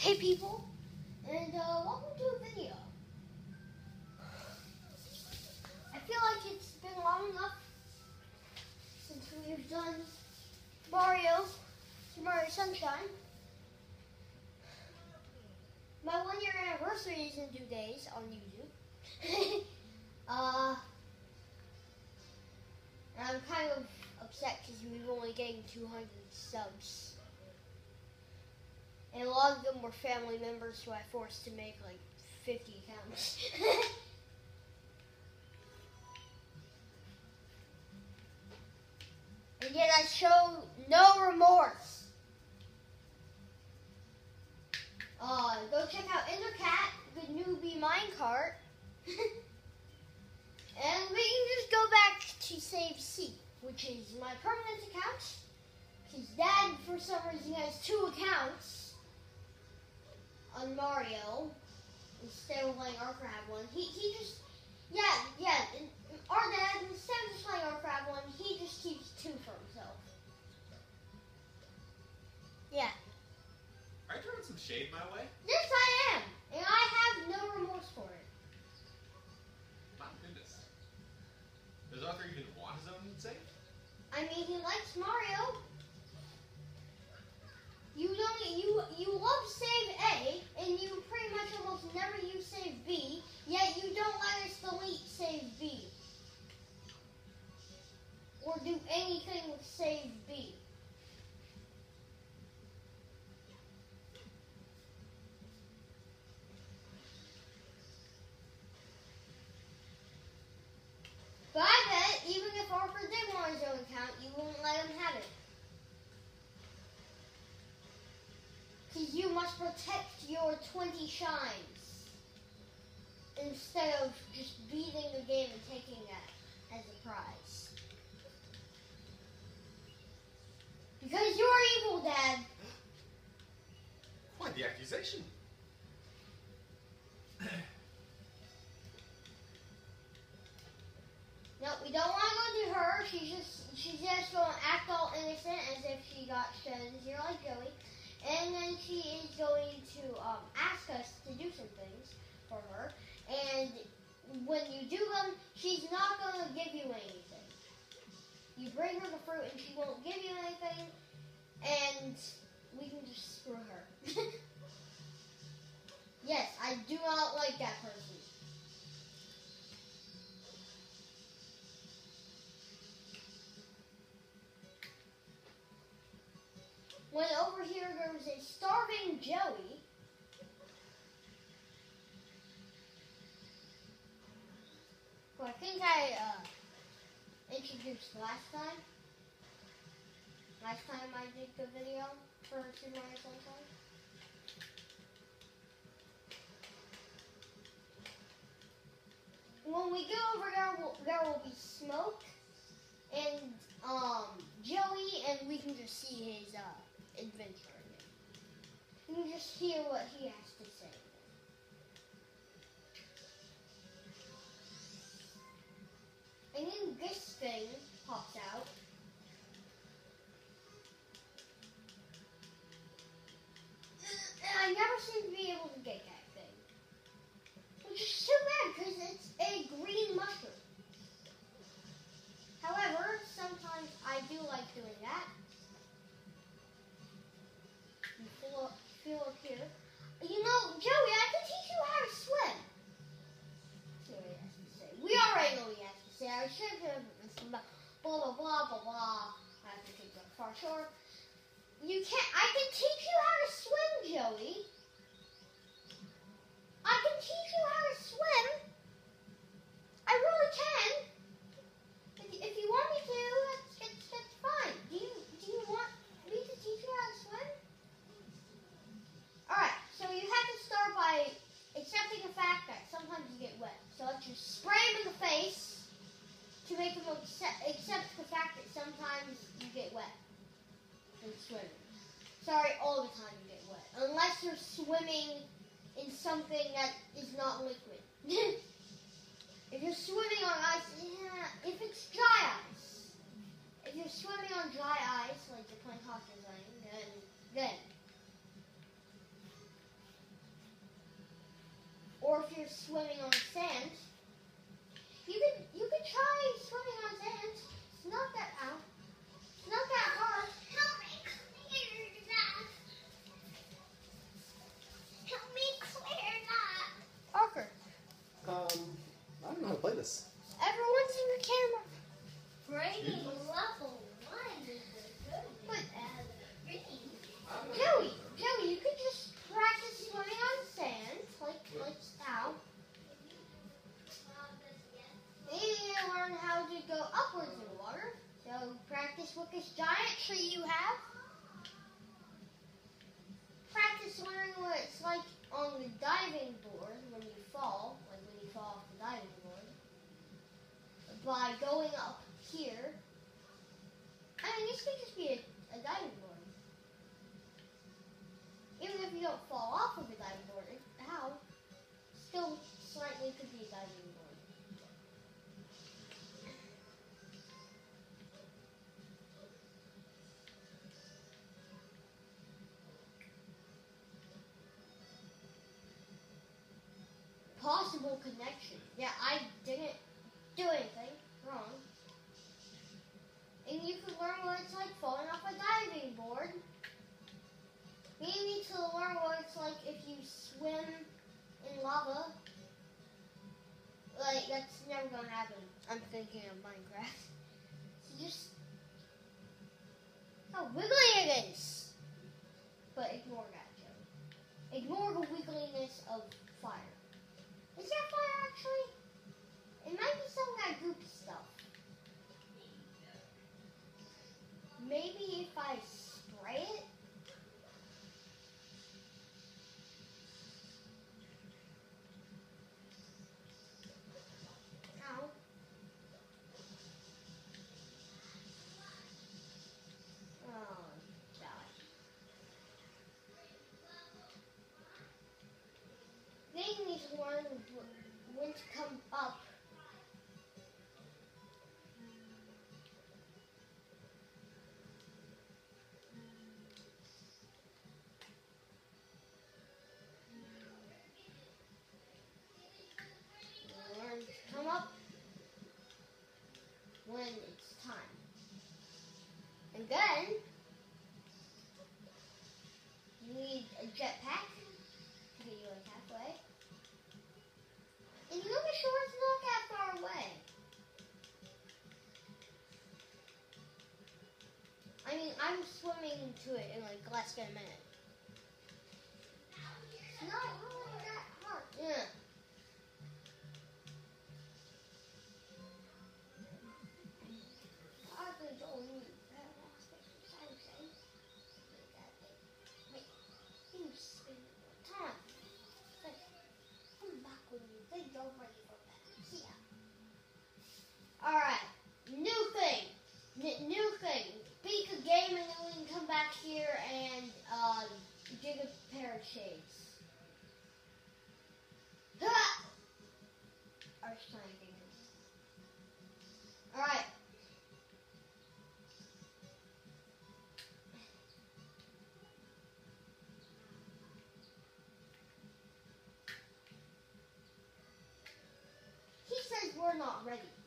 Hey people, and uh, welcome to a video. I feel like it's been long enough since we've done Mario, Mario Sunshine. My one year anniversary is in two days on YouTube. uh, I'm kind of upset because we've only gained 200 subs. And a lot of them were family members who I forced to make like 50 accounts. and yet I show no remorse. Uh, go check out Endercat, the newbie minecart. and we can just go back to Save C, which is my permanent account. Because Dad, for some reason, has two accounts on Mario instead of playing Arcrab one. He he just yeah yeah. Our dad instead of just playing Arcrab one, he just keeps two for himself. Yeah. Are you throwing some shade my way? Yes, I am, and I have no remorse for it. My goodness. Does Arthur even want his own save? I mean, he likes Mario. Save B. But I bet even if Arthur did want his own account, you wouldn't let him have it. Because you must protect your 20 shines. Instead of just beating the game and taking that as a prize. Because you're evil, Dad. Why the accusation? No, we don't want to go to her. She's just she's just going to act all innocent as if she got shed zero like Joey. And then she is going to um, ask us to do some things for her. And when you do them, You bring her the fruit and she won't give you anything. And we can just screw her. yes, I do not like that person. when over here there was a starving Joey. I think I uh, introduced last time. Last time I did the video for Super Mario Sunshine. When we go over there, we'll, there will be smoke and um, Joey, and we can just see his uh, adventure in You just hear what he has doing that. feel up here. You know, Joey, I can teach you how to swim. He has to say. We already know he has to say. I should have blah blah blah blah blah. I have to take that far short. You can't. I can teach you something that is not liquid. if you're swimming on ice, yeah, if it's dry ice, if you're swimming on dry ice, like you're playing hockey then, then. Or if you're swimming on up here. I mean, this could just be a, a diving board. Even if you don't fall off of a diving board, how? Still slightly could be a diving board. possible connection. Yeah, I lava. Like, that's never gonna happen. I'm thinking of Minecraft. You just... How wiggly it is! But ignore that joke. Ignore the wiggliness of fire. Is that fire actually? It might be some kind of goopy stuff. Maybe if I spray it? I'm swimming to it in like less than a minute. shades. Our shiny demons. Alright. He says we're not ready.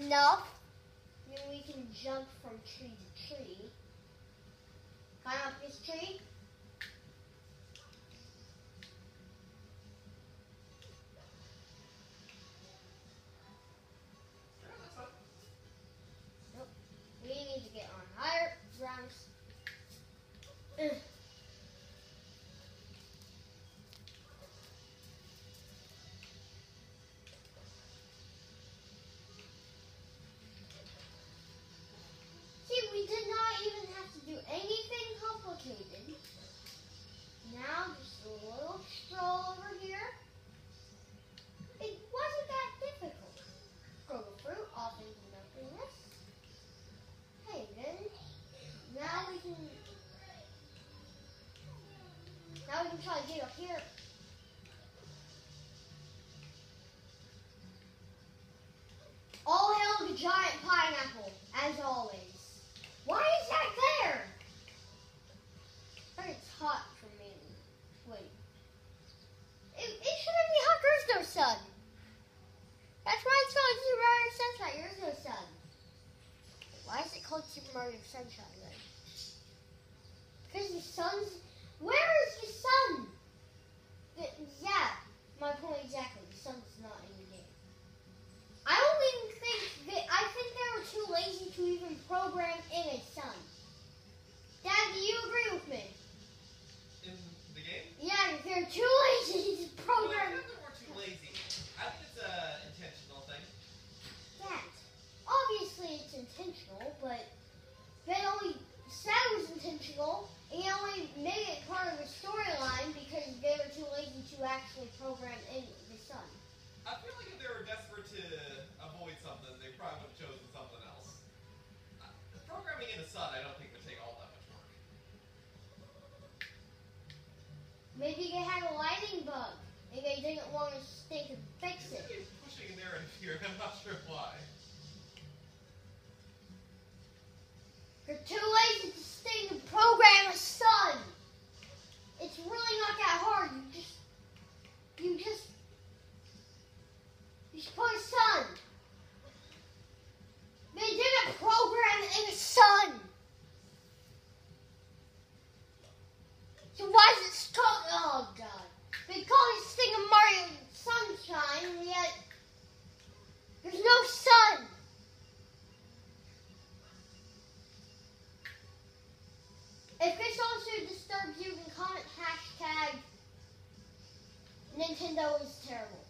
enough, then we can jump from tree to tree. Climb up this tree. I'm trying to get up here. All hail the giant pineapple, as always. Why is that there? But it's hot for me. Wait. It, it shouldn't be hot. There's no sun. That's why it's called Super Mario Sunshine. There is no sun. Why is it called Super Mario Sunshine then? Because the sun's the sun, I don't think take all that much work. Maybe they had a lighting bug, and they didn't want to stay to fix it. He's pushing a narrative here, I'm not sure why. For two Nintendo is terrible.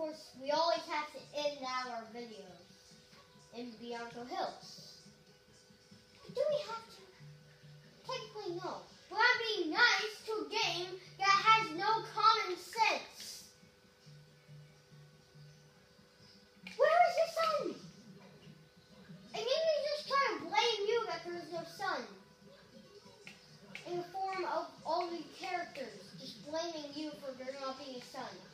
course, we always have to end our videos in Bianco Hills. Do we have to? Technically, no. But I'm being nice to a game that has no common sense. Where is the sun? And maybe just try to blame you that there is no sun. In the form of all the characters, just blaming you for there not being a sun.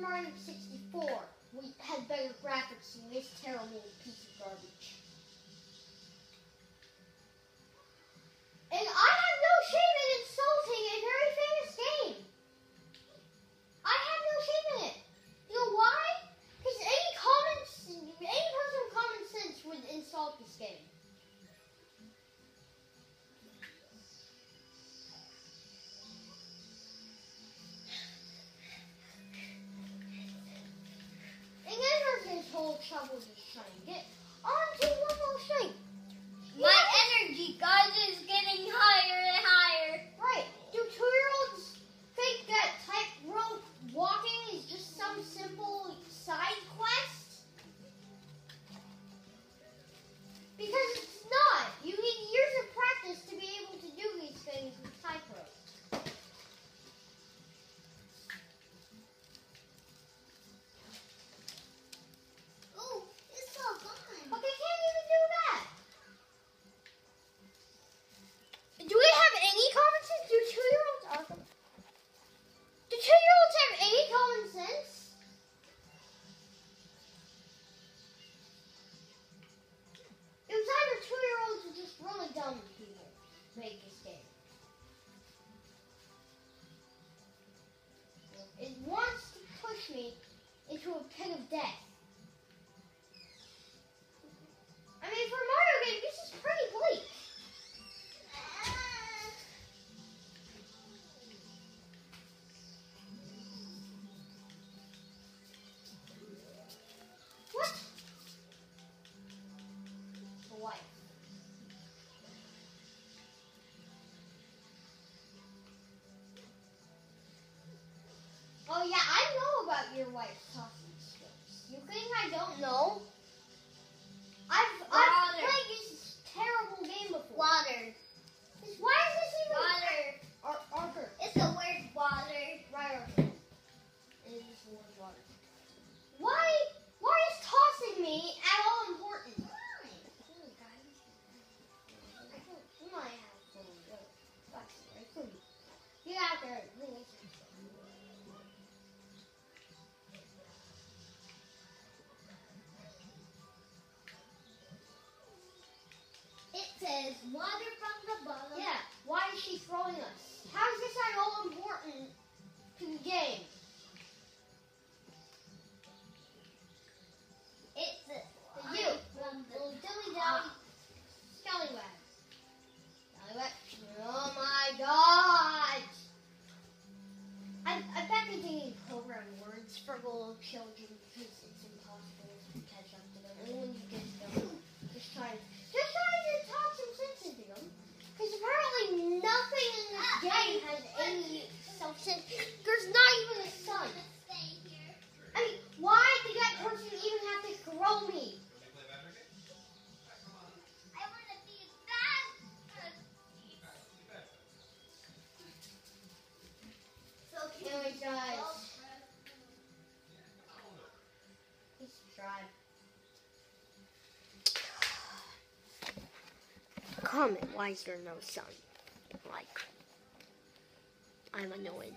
Mario 64. We had better graphics than this terrible piece of garbage. Shovel just trying to get onto one more shape. My energy, guys, is white socks. is. Comment why is there no sun? Like, I'm annoyed.